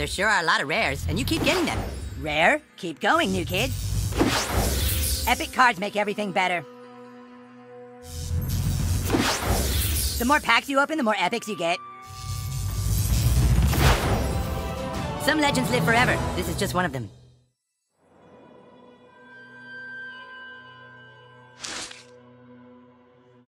There sure are a lot of rares, and you keep getting them. Rare? Keep going, new kid. Epic cards make everything better. The more packs you open, the more epics you get. Some legends live forever. This is just one of them.